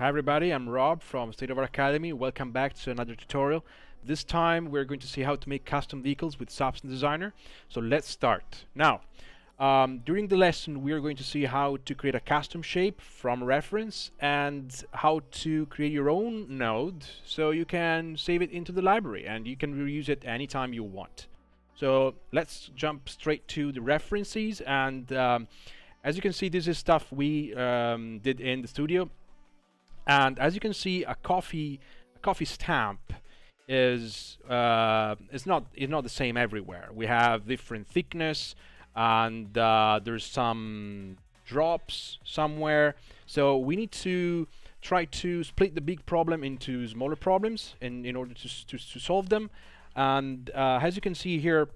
Hi everybody, I'm Rob from State of Art Academy. Welcome back to another tutorial. This time we're going to see how to make custom decals with Substance Designer. So let's start. Now, um, during the lesson we are going to see how to create a custom shape from reference and how to create your own node so you can save it into the library and you can reuse it anytime you want. So let's jump straight to the references and um, as you can see this is stuff we um, did in the studio and as you can see a coffee a coffee stamp is uh, it's not it's not the same everywhere. We have different thickness and uh, there's some drops somewhere. So we need to try to split the big problem into smaller problems in, in order to, to, to solve them. And uh, as you can see here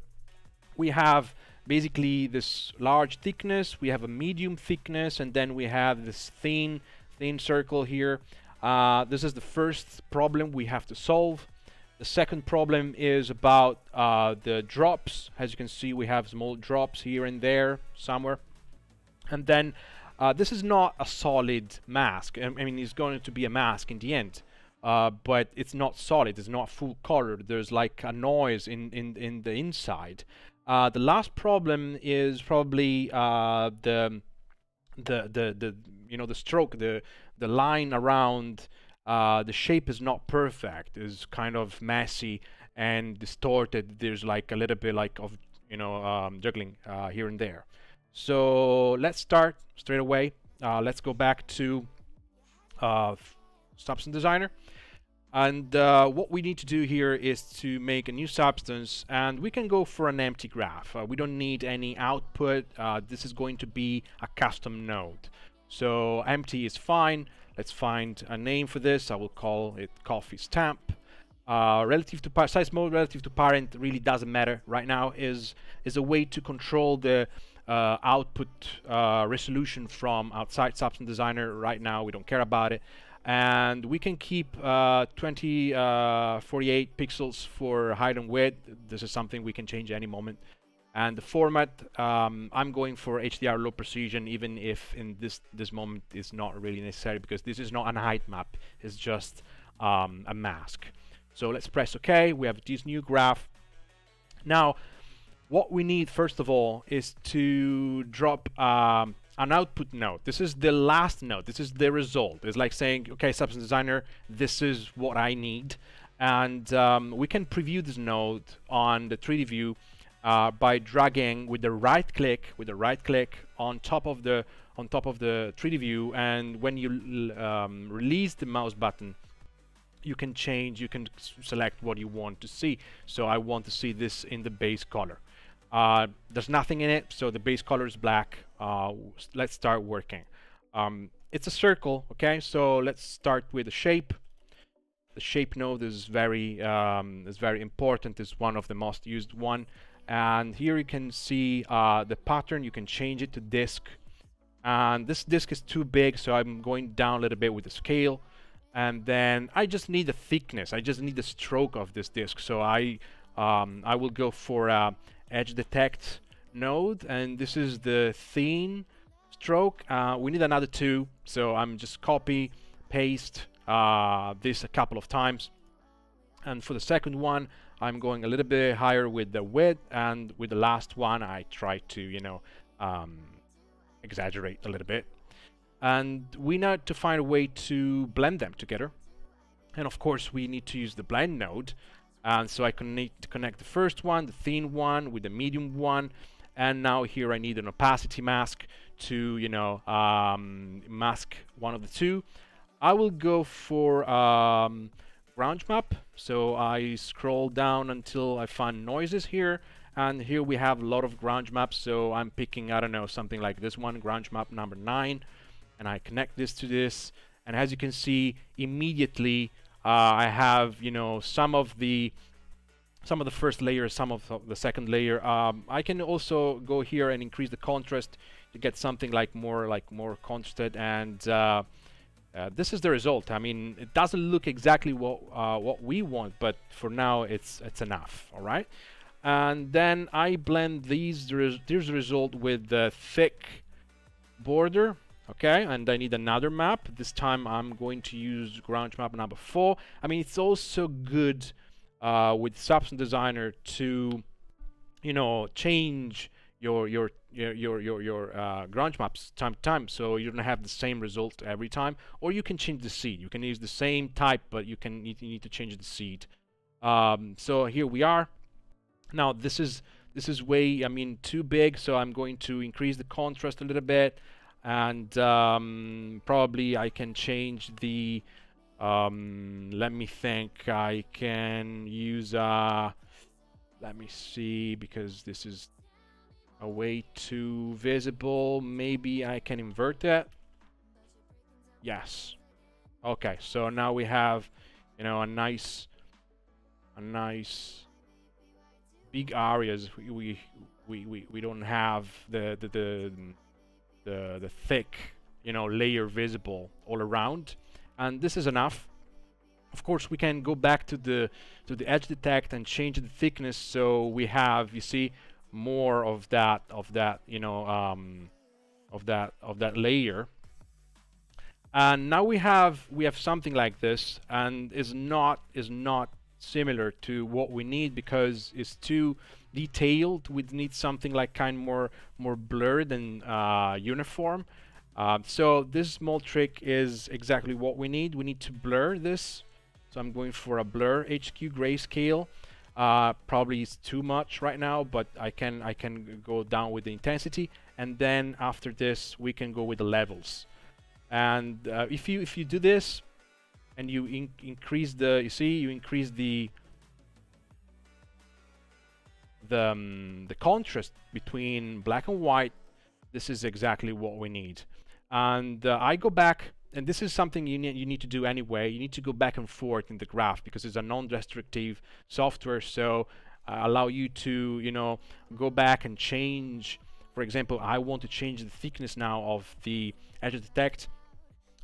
we have basically this large thickness we have a medium thickness and then we have this thin thin circle here. Uh, this is the first problem we have to solve. The second problem is about uh, the drops. As you can see, we have small drops here and there somewhere. And then uh, this is not a solid mask. I mean, it's going to be a mask in the end. Uh, but it's not solid, it's not full color. There's like a noise in, in, in the inside. Uh, the last problem is probably uh, the the the the you know the stroke the the line around uh, the shape is not perfect is kind of messy and distorted there's like a little bit like of you know um, juggling uh, here and there so let's start straight away uh, let's go back to uh, substance designer and uh, what we need to do here is to make a new substance and we can go for an empty graph. Uh, we don't need any output. This is going to be a custom node. So empty is fine. Let's find a name for this. I will call it coffee stamp. Uh, relative to size mode relative to parent really doesn't matter right now is is a way to control the uh, output uh, resolution from outside substance designer right now we don't care about it and we can keep uh, 20 uh, 48 pixels for height and width this is something we can change any moment and the format um, I'm going for HDR low precision even if in this this moment is not really necessary because this is not an height map it's just um, a mask so let's press OK we have this new graph now what we need first of all is to drop um, an output node. This is the last node. This is the result. It's like saying, okay, Substance Designer, this is what I need. And um, we can preview this node on the 3D view uh, by dragging with the right click, with the right click on top of the on top of the 3D view. And when you um, release the mouse button, you can change, you can select what you want to see. So I want to see this in the base color. Uh, there's nothing in it, so the base color is black. Uh, let's start working. Um, it's a circle, okay? So let's start with the shape. The shape node is very um, is very important. is one of the most used one. And here you can see uh, the pattern. You can change it to disk. And this disk is too big, so I'm going down a little bit with the scale. And then I just need the thickness. I just need the stroke of this disk. So I um, I will go for uh, edge detect node and this is the thin stroke uh, we need another two so I'm just copy paste uh, this a couple of times and for the second one I'm going a little bit higher with the width and with the last one I try to you know um, exaggerate a little bit and we need to find a way to blend them together and of course we need to use the blend node and so I can need to connect the first one, the thin one, with the medium one. And now here I need an opacity mask to, you know, um, mask one of the two. I will go for um, grunge map. So I scroll down until I find noises here. And here we have a lot of grunge maps. So I'm picking, I don't know, something like this one, grunge map number nine. And I connect this to this. And as you can see, immediately uh, I have, you know, some of the some of the first layer, some of the second layer. Um, I can also go here and increase the contrast to get something like more like more contrasted and uh, uh, this is the result. I mean, it doesn't look exactly what uh, what we want, but for now it's it's enough. All right, and then I blend these. There's the result with the thick border okay and I need another map this time I'm going to use grunge map number four I mean it's also good uh, with Substance Designer to you know change your your your your your, uh, grunge maps time to time so you don't have the same result every time. Or you can change the seed. You can use the same type but you can you need to change the seed. Um, so here we are. Now this is this is way I mean too big so I'm going to increase the contrast a little bit. And um, probably I can change the um, let me think. I can use uh, let me see because this is way too visible. Maybe I can invert that. Yes. Okay so now we have you know a nice a nice big areas. We we we, we, we don't have the the, the the the thick you know layer visible all around. And this is enough. Of course we can go back to the to the edge detect and change the thickness. So we have you see more of that of that you know um, of that of that layer. And now we have we have something like this and is not is not similar to what we need because it's too detailed. We need something like kind more more blurred and uh, uniform. Uh, so this small trick is exactly what we need. We need to blur this. So I'm going for a blur HQ grayscale uh, probably is too much right now but I can I can go down with the intensity. And then after this we can go with the levels. And uh, if you if you do this and you in increase the you see you increase the the um, the contrast between black and white this is exactly what we need. And uh, I go back and this is something you need, you need to do anyway. You need to go back and forth in the graph because it's a non-destructive software. So uh, allow you to you know go back and change. For example I want to change the thickness now of the edge detect.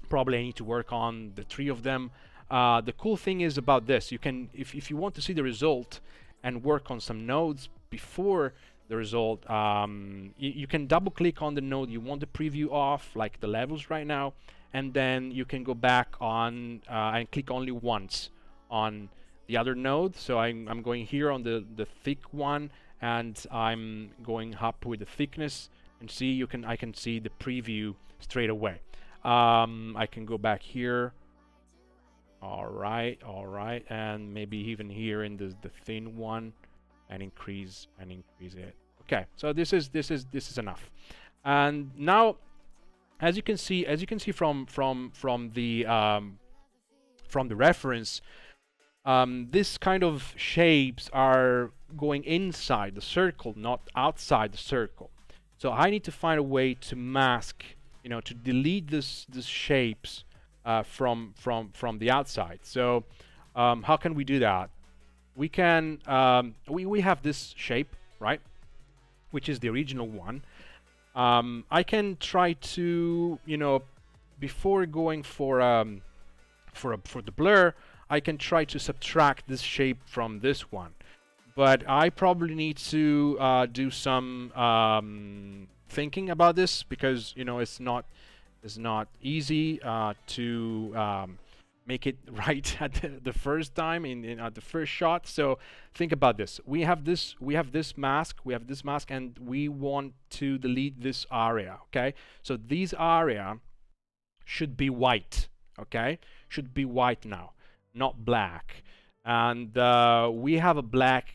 Probably I need to work on the three of them. Uh, the cool thing is about this. You can if, if you want to see the result and work on some nodes before the result um, you, you can double click on the node you want the preview off like the levels right now and then you can go back on uh, and click only once on the other node. So I'm, I'm going here on the the thick one and I'm going up with the thickness and see you can I can see the preview straight away. Um, I can go back here. All right all right and maybe even here in the, the thin one and increase and increase it. Okay so this is this is this is enough. And now as you can see, as you can see from from from the um, from the reference, um, this kind of shapes are going inside the circle, not outside the circle. So I need to find a way to mask, you know, to delete this this shapes uh, from from from the outside. So um, how can we do that? We can um, we we have this shape, right, which is the original one um, I can try to, you know, before going for um, for a, for the blur, I can try to subtract this shape from this one. But I probably need to uh, do some um, thinking about this because you know it's not it's not easy uh, to um, make it right at the, the first time in, in at the first shot. So think about this. We have this we have this mask we have this mask and we want to delete this area okay? So this area should be white okay? Should be white now not black. And uh, we have a black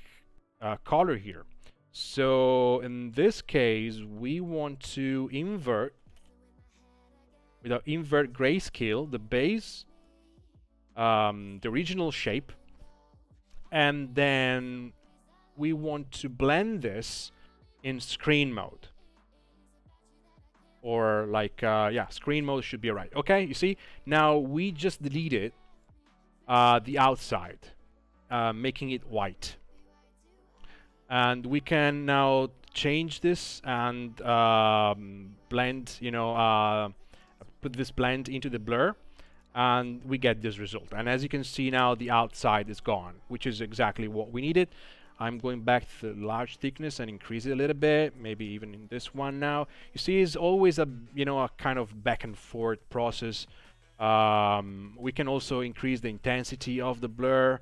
uh, color here. So in this case we want to invert with our invert grayscale the base um, the original shape. And then we want to blend this in screen mode. Or like uh, yeah screen mode should be right okay you see? Now we just deleted uh, the outside uh, making it white. And we can now change this and um, blend you know uh, put this blend into the blur and we get this result and as you can see now the outside is gone which is exactly what we needed I'm going back to the large thickness and increase it a little bit, maybe even in this one now. You see, it's always a, you know, a kind of back and forth process. Um, we can also increase the intensity of the blur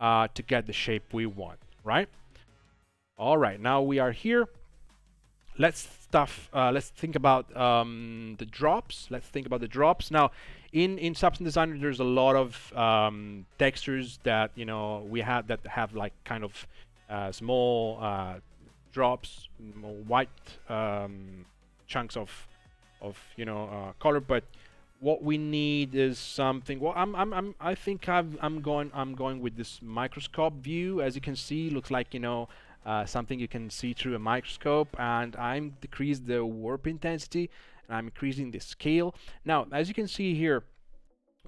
uh, to get the shape we want, right? All right, now we are here. Let's stuff. Uh, let's think about um, the drops. Let's think about the drops now. In in Substance Designer, there's a lot of um, textures that you know we have that have like kind of uh, small uh, drops, white um, chunks of of you know uh, color, but what we need is something well I'm, I'm, I'm I think I've, I'm going I'm going with this microscope view. As you can see looks like you know uh, something you can see through a microscope. And I'm decreased the warp intensity I'm increasing the scale. Now as you can see here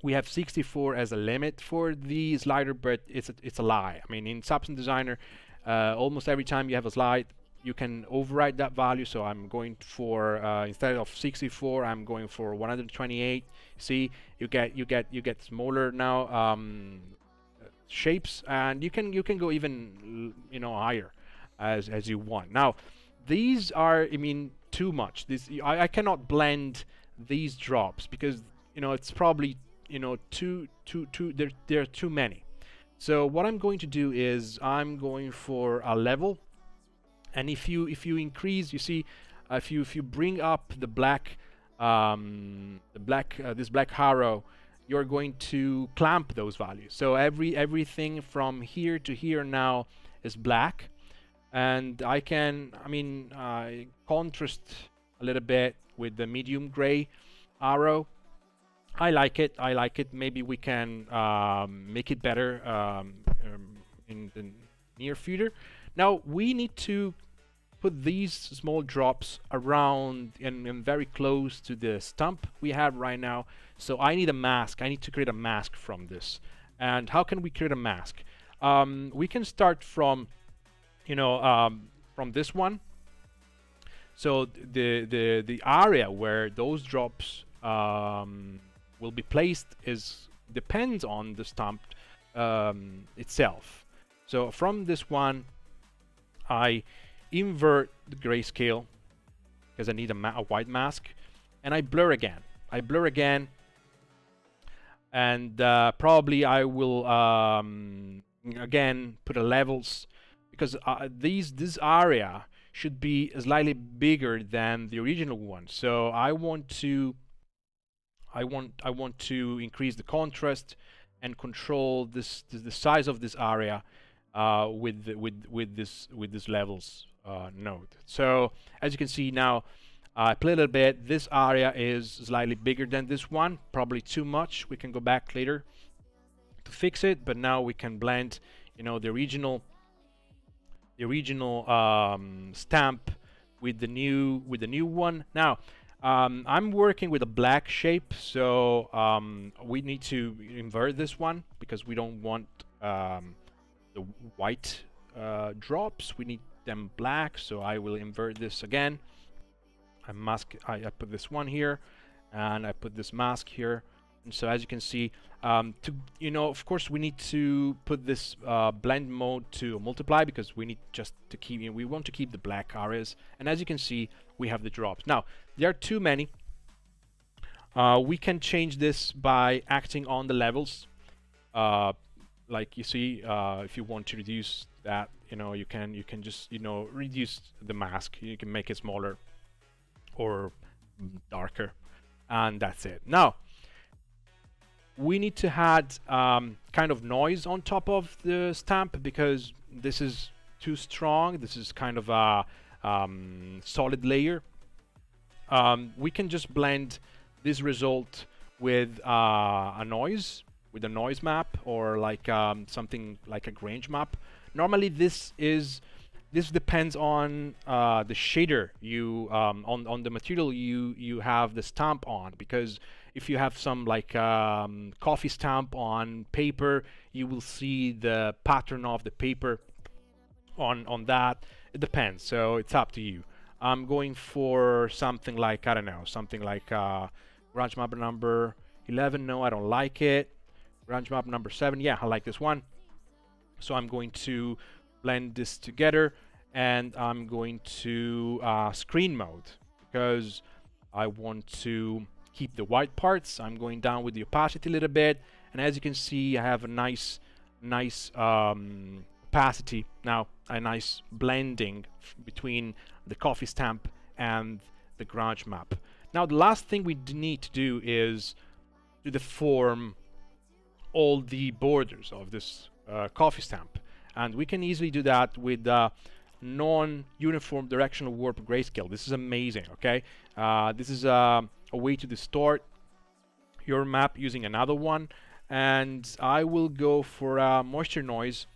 we have 64 as a limit for the slider but it's a, it's a lie. I mean in Substance Designer uh, almost every time you have a slide you can override that value. So I'm going for uh, instead of 64 I'm going for 128 see you get you get you get smaller now um, shapes and you can you can go even you know higher as as you want. Now these are I mean too much. This I, I cannot blend these drops because you know it's probably you know too too too there there are too many. So what I'm going to do is I'm going for a level. And if you if you increase you see uh, if you if you bring up the black um, the black uh, this black arrow you're going to clamp those values. So every everything from here to here now is black and I can I mean uh, contrast a little bit with the medium gray arrow I like it I like it maybe we can um, make it better um, um, in the near future now we need to put these small drops around and, and, very close to the stump we have right now. So I need a mask. I need to create a mask from this. And how can we create a mask? Um, we can start from, you know, um, from this one. So the the the area where those drops um, will be placed is depends on the stump um, itself. So from this one, I invert the grayscale because I need a, a, white mask and I blur again I blur again and uh, probably I will um, again put a levels because uh, these this area should be slightly bigger than the original one so I want to I want I want to increase the contrast and control this, this the size of this area uh, with with with this with these levels uh, node. So as you can see now, I uh, play a little bit. This area is slightly bigger than this one, probably too much. We can go back later to fix it, but now we can blend, you know, the original, the original um, stamp with the new with the new one. Now, um, I'm working with a black shape, so um, we need to invert this one because we don't want um, the white uh, drops. We need them black so I will invert this again I mask I, I put this one here and I put this mask here and so as you can see um, to you know of course we need to put this uh, blend mode to multiply because we need just to keep you know, we want to keep the black areas. And as you can see we have the drops. Now there are too many. Uh, we can change this by acting on the levels. Uh, like you see uh, if you want to reduce that you know you can you can just you know reduce the mask. You can make it smaller or darker. And that's it. Now we need to add um, kind of noise on top of the stamp because this is too strong. This is kind of a um, solid layer. Um, we can just blend this result with uh, a noise with a noise map or like um, something like a grunge map. Normally this is this depends on uh, the shader you um, on on the material you you have the stamp on because if you have some like um, coffee stamp on paper you will see the pattern of the paper on on that. It depends so it's up to you. I'm going for something like I don't know something like uh, grunge map number 11 no I don't like it. grunge map number 7 yeah I like this one. So I'm going to blend this together and I'm going to uh, screen mode because I want to keep the white parts. I'm going down with the opacity a little bit and as you can see I have a nice nice um, opacity now a nice blending between the coffee stamp and the grunge map. Now the last thing we need to do is to deform all the borders of this uh, coffee stamp and we can easily do that with uh, non-uniform directional warp grayscale. This is amazing, okay? Uh, this is uh, a way to distort your map using another one and I will go for a moisture noise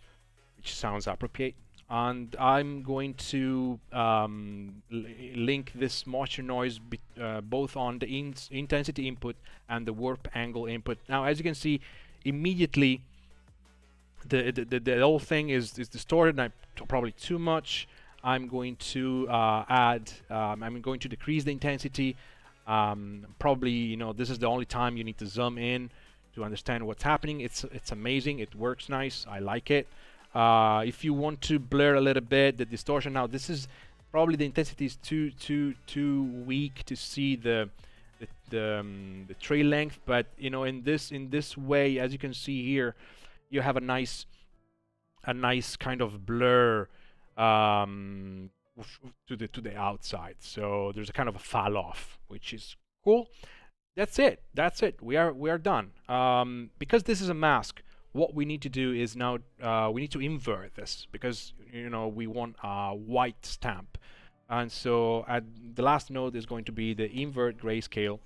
which sounds appropriate and I'm going to um, link this moisture noise uh, both on the in intensity input and the warp angle input. Now as you can see immediately the, the, the, the whole thing is, is distorted and I probably too much. I'm going to uh, add, um, I'm going to decrease the intensity. Um, probably, you know, this is the only time you need to zoom in to understand what's happening. It's, it's amazing. It works nice. I like it. Uh, if you want to blur a little bit the distortion, now this is probably the intensity is too, too, too weak to see the, the, the, um, the trail length. But, you know, in this, in this way, as you can see here, you have a nice a nice kind of blur um, to the to the outside. So there's a kind of a fall off, which is cool. That's it. That's it. We are we are done. Um, because this is a mask, what we need to do is now uh, we need to invert this because you know we want a white stamp, and so at the last node is going to be the invert grayscale,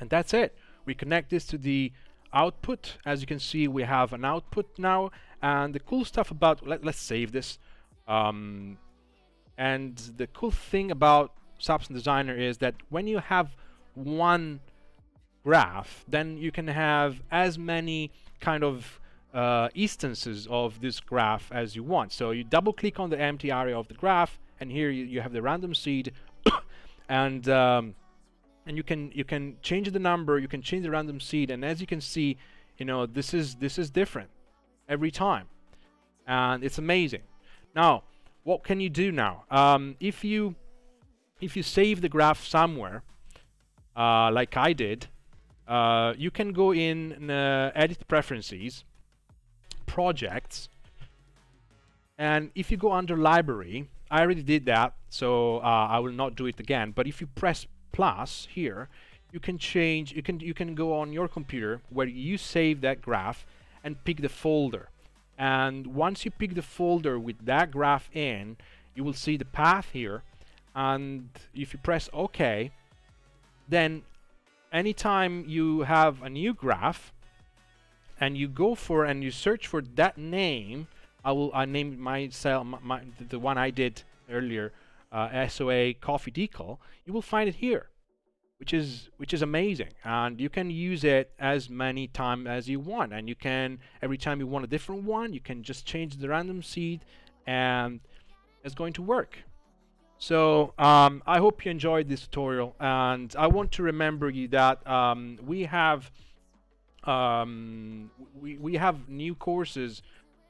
and that's it. We connect this to the output. As you can see, we have an output now. And the cool stuff about, let, us save this. Um, and the cool thing about Substance Designer is that when you have one graph, then you can have as many kind of uh, instances of this graph as you want. So you double click on the empty area of the graph, and here you, you have the random seed, and um, and you can you can change the number you can change the random seed. And as you can see you know this is this is different every time. And it's amazing. Now what can you do now um, if you if you save the graph somewhere uh, like I did uh, you can go in uh, edit preferences projects and if you go under library I already did that so uh, I will not do it again but if you press plus here, you can change, you can, you can go on your computer where you save that graph and pick the folder. And once you pick the folder with that graph in, you will see the path here. And if you press OK, then anytime you have a new graph and you go for and you search for that name, I will I named myself my, my, the one I did earlier uh, SOA coffee decal, you will find it here, which is which is amazing. And you can use it as many times as you want. And you can every time you want a different one, you can just change the random seed, and it's going to work. So um, I hope you enjoyed this tutorial, and I want to remember you that um, we have um, we we have new courses,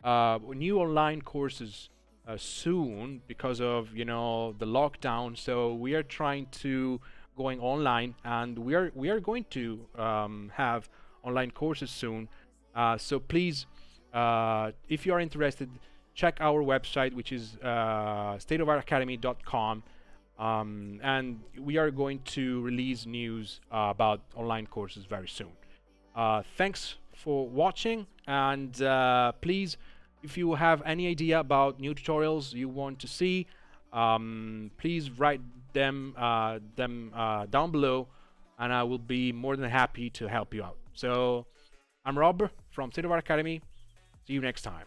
uh, new online courses uh, soon because of you know the lockdown so we are trying to going online and we are we are going to um, have online courses soon. Uh, so please uh, if you are interested check our website which is uh, stateofartacademy.com um, and we are going to release news uh, about online courses very soon. Uh, thanks for watching and uh, please if you have any idea about new tutorials you want to see, um, please write them, uh, them uh, down below and I will be more than happy to help you out. So I'm Rob from Art Academy. See you next time.